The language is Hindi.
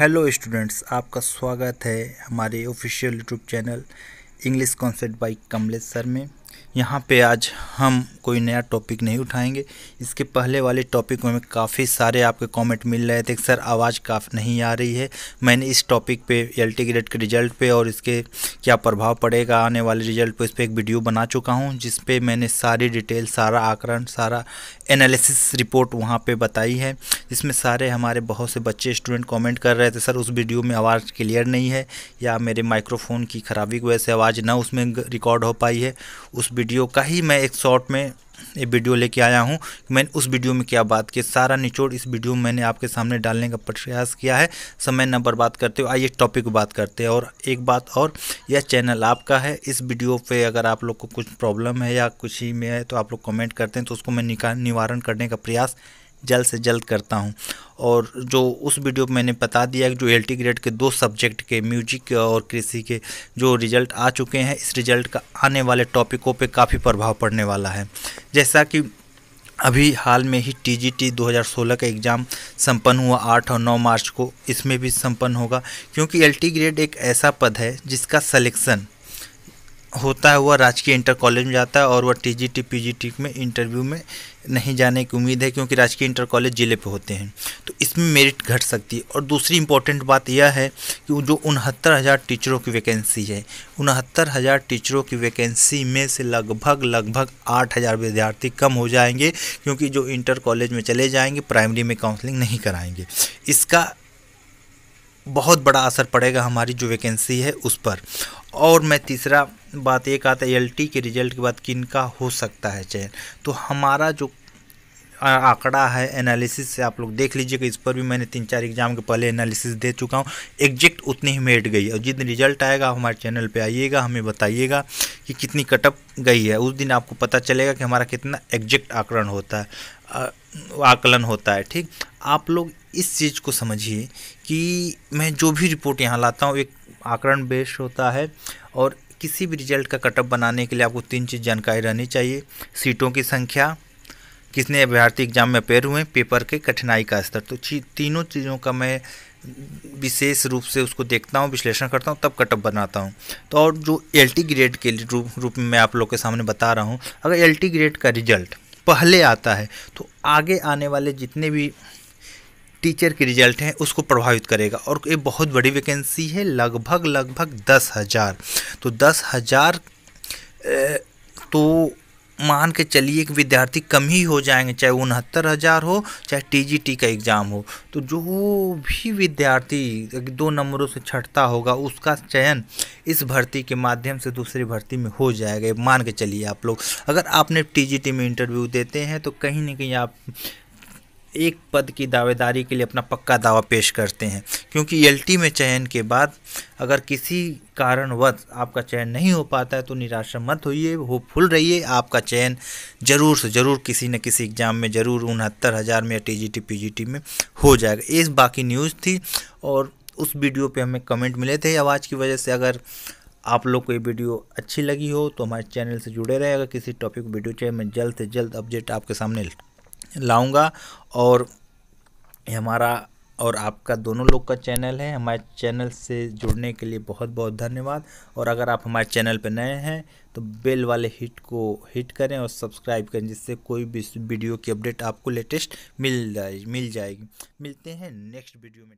हेलो स्टूडेंट्स आपका स्वागत है हमारे official YouTube channel English concept by Kamlesh sir में। यहाँ पे आज हम कोई नया टॉपिक नहीं उठाएँगे। इसके पहले वाले टॉपिक में काफ़ी सारे आपके कमेंट मिल रहे थे। सर, आवाज़ काफ़ी नहीं आ रही है। मैंने इस टॉपिक पे एल टी ग्रेड के रिज़ल्ट पे और इसके क्या प्रभाव पड़ेगा आने वाले रिज़ल्ट पे इस पर एक वीडियो बना चुका हूँ, जिस पे मैंने सारी डिटेल सारा आकरण सारा एनालिसिस रिपोर्ट वहाँ पर बताई है। जिसमें सारे हमारे बहुत से बच्चे स्टूडेंट कॉमेंट कर रहे थे। सर, उस वीडियो में आवाज़ क्लियर नहीं है या मेरे माइक्रोफोन की ख़राबी की वजह से आवाज़ ना उसमें रिकॉर्ड हो पाई है। उस का ही मैं एक शॉर्ट में ये वीडियो लेके आया हूँ मैंने उस वीडियो में क्या बात की। सारा निचोड़ इस वीडियो में मैंने आपके सामने डालने का प्रयास किया है। समय न बर्बाद करते हो आइए टॉपिक बात करते हैं। और एक बात और, यह चैनल आपका है। इस वीडियो पे अगर आप लोग को कुछ प्रॉब्लम है या कुछ ही में है तो आप लोग कमेंट करते हैं तो उसको मैं निवारण करने का प्रयास जल्द से जल्द करता हूँ। और जो उस वीडियो में मैंने बता दिया कि जो एलटी ग्रेड के दो सब्जेक्ट के म्यूज़िक और कृषि के जो रिज़ल्ट आ चुके हैं, इस रिज़ल्ट का आने वाले टॉपिकों पे काफ़ी प्रभाव पड़ने वाला है। जैसा कि अभी हाल में ही टी जी टी का एग्ज़ाम संपन्न हुआ आठ और नौ मार्च को, इसमें भी संपन्न होगा। क्योंकि एलटी ग्रेड एक ऐसा पद है जिसका सलेक्शन होता है, वह राजकीय इंटर कॉलेज में जाता है और वह टीजीटी, पीजीटी में इंटरव्यू में नहीं जाने की उम्मीद है क्योंकि राजकीय इंटर कॉलेज ज़िले पे होते हैं। तो इसमें मेरिट घट सकती है। और दूसरी इंपॉर्टेंट बात यह है कि जो उनहत्तर हज़ार टीचरों की वैकेंसी है, उनहत्तर हज़ार टीचरों की वैकेंसी में से लगभग लगभग आठ हज़ार विद्यार्थी कम हो जाएँगे क्योंकि जो इंटर कॉलेज में चले जाएँगे, प्राइमरी में काउंसलिंग नहीं कराएँगे। इसका बहुत बड़ा असर पड़ेगा हमारी जो वैकेंसी है उस पर। और मैं तीसरा बात एक आता है एलटी के रिज़ल्ट के बाद किन का हो सकता है चयन? तो हमारा जो आंकड़ा है एनालिसिस से आप लोग देख लीजिएगा। इस पर भी मैंने तीन चार एग्ज़ाम के पहले एनालिसिस दे चुका हूँ। एग्जैक्ट उतनी ही मेट गई और जिस दिन रिज़ल्ट आएगा, हमारे चैनल पे आइएगा, हमें बताइएगा कि कितनी कटअप गई है। उस दिन आपको पता चलेगा कि हमारा कितना एग्जैक्ट आकलन होता है आकलन होता है, ठीक? आप लोग इस चीज़ को समझिए कि मैं जो भी रिपोर्ट यहाँ लाता हूँ, एक आकरण बेस होता है और किसी भी रिज़ल्ट का कटअप बनाने के लिए आपको तीन चीज़ जानकारी रहनी चाहिए। सीटों की संख्या कितने अभ्यर्थी एग्ज़ाम में अपेयर हुए पेपर के कठिनाई का स्तर। तो तीनों चीज़ों का मैं विशेष रूप से उसको देखता हूँ, विश्लेषण करता हूँ, तब कटअप बनाता हूँ। तो और जो एलटी ग्रेड के रूप रूप में मैं आप लोग के सामने बता रहा हूँ, अगर एलटी ग्रेड का रिज़ल्ट पहले आता है तो आगे आने वाले जितने भी टीचर के रिज़ल्ट हैं, उसको प्रभावित करेगा। और ये बहुत बड़ी वैकेंसी है, लगभग लगभग दस हज़ार। तो दस हज़ार तो मान के चलिए कि विद्यार्थी कम ही हो जाएँगे, चाहे उनहत्तर हज़ार हो, चाहे टीजीटी का एग्ज़ाम हो। तो जो भी विद्यार्थी दो नंबरों से छटता होगा, उसका चयन इस भर्ती के माध्यम से दूसरी भर्ती में हो जाएगा। मान के चलिए आप लोग। अगर आपने टीजीटी में इंटरव्यू देते हैं तो कहीं ना कहीं आप एक पद की दावेदारी के लिए अपना पक्का दावा पेश करते हैं। क्योंकि एलटी में चयन के बाद अगर किसी कारणवश आपका चयन नहीं हो पाता है तो निराशा मत होइए हो फुल रहिए, आपका चयन ज़रूर से ज़रूर किसी न किसी एग्ज़ाम में ज़रूर उनहत्तर हज़ार में या टी जी टी में हो जाएगा। ये बाकी न्यूज़ थी और उस वीडियो पे हमें कमेंट मिले थे। आवाज़ की वजह से अगर आप लोग को ये वीडियो अच्छी लगी हो तो हमारे चैनल से जुड़े रहे। अगर किसी टॉपिक वीडियो चाहिए, मैं जल्द से जल्द अपडेट आपके सामने लाऊँगा और हमारा और आपका दोनों लोग का चैनल है। हमारे चैनल से जुड़ने के लिए बहुत बहुत धन्यवाद। और अगर आप हमारे चैनल पर नए हैं तो बेल वाले हिट को हिट करें और सब्सक्राइब करें, जिससे कोई भी वीडियो की अपडेट आपको लेटेस्ट मिल जाए, मिल जाएगी। मिलते हैं नेक्स्ट वीडियो में।